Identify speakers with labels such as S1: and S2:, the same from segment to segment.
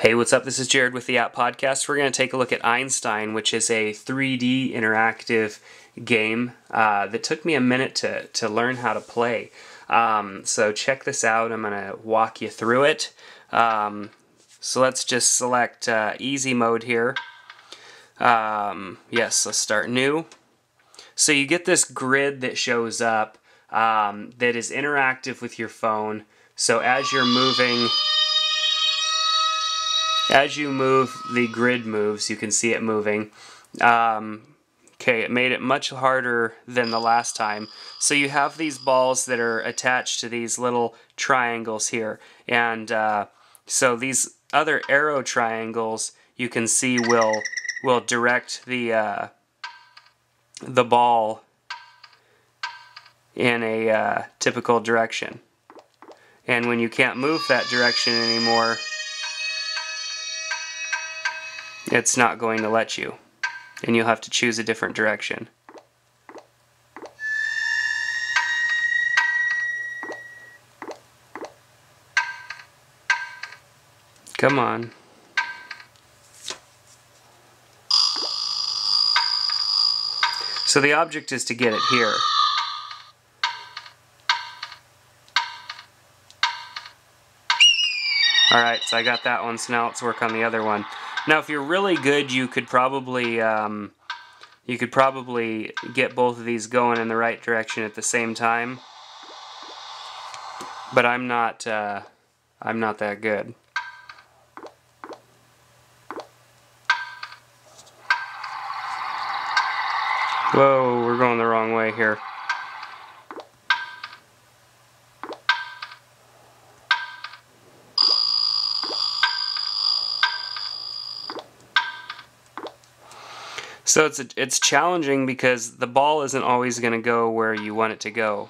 S1: Hey, what's up? This is Jared with the App Podcast. We're going to take a look at Einstein, which is a 3D interactive game uh, that took me a minute to, to learn how to play. Um, so check this out. I'm going to walk you through it. Um, so let's just select uh, easy mode here. Um, yes, let's start new. So you get this grid that shows up um, that is interactive with your phone. So as you're moving as you move, the grid moves. You can see it moving. Um, okay, it made it much harder than the last time. So you have these balls that are attached to these little triangles here. And uh, so these other arrow triangles you can see will will direct the uh, the ball in a uh, typical direction. And when you can't move that direction anymore, it's not going to let you. And you'll have to choose a different direction. Come on. So the object is to get it here. Alright, so I got that one, so now let's work on the other one. Now, if you're really good, you could probably um, you could probably get both of these going in the right direction at the same time. But I'm not uh, I'm not that good. Whoa, we're going the wrong way here. So it's it's challenging because the ball isn't always going to go where you want it to go.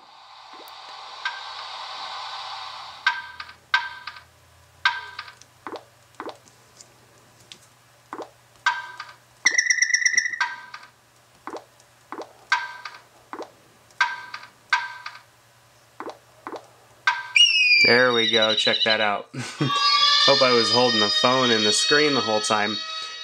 S1: There we go. Check that out. Hope I was holding the phone and the screen the whole time.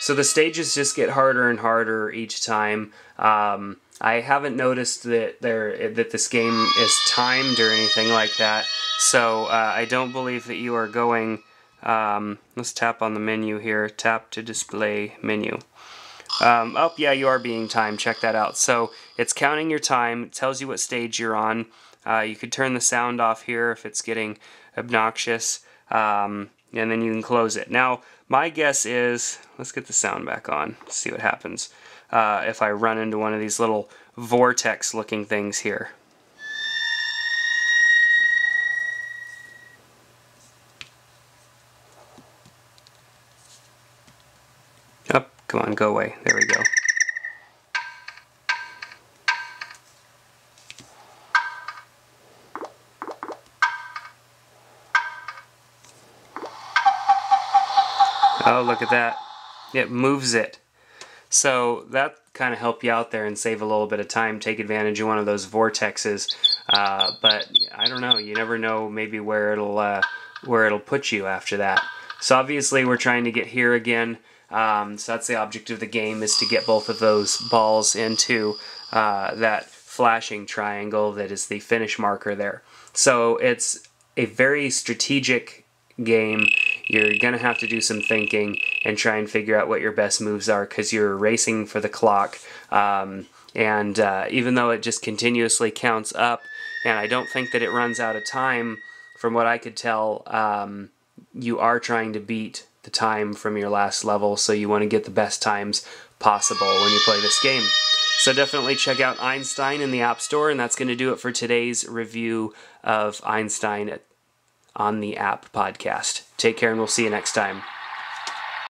S1: So the stages just get harder and harder each time. Um, I haven't noticed that there that this game is timed or anything like that. So uh, I don't believe that you are going. Um, let's tap on the menu here. Tap to display menu. Um, oh, yeah, you are being timed. Check that out. So it's counting your time. It tells you what stage you're on. Uh, you could turn the sound off here if it's getting obnoxious. Um, and then you can close it. Now, my guess is, let's get the sound back on, see what happens uh, if I run into one of these little vortex looking things here. Oh, come on, go away. There we go. Oh, look at that. It moves it. So that kind of help you out there and save a little bit of time. Take advantage of one of those vortexes. Uh, but I don't know. You never know maybe where it'll uh, where it'll put you after that. So obviously we're trying to get here again. Um, so that's the object of the game is to get both of those balls into uh, that flashing triangle that is the finish marker there. So it's a very strategic game you're going to have to do some thinking and try and figure out what your best moves are because you're racing for the clock. Um, and uh, even though it just continuously counts up, and I don't think that it runs out of time, from what I could tell, um, you are trying to beat the time from your last level, so you want to get the best times possible when you play this game. So definitely check out Einstein in the App Store, and that's going to do it for today's review of Einstein on the App podcast. Take care, and we'll see you next time.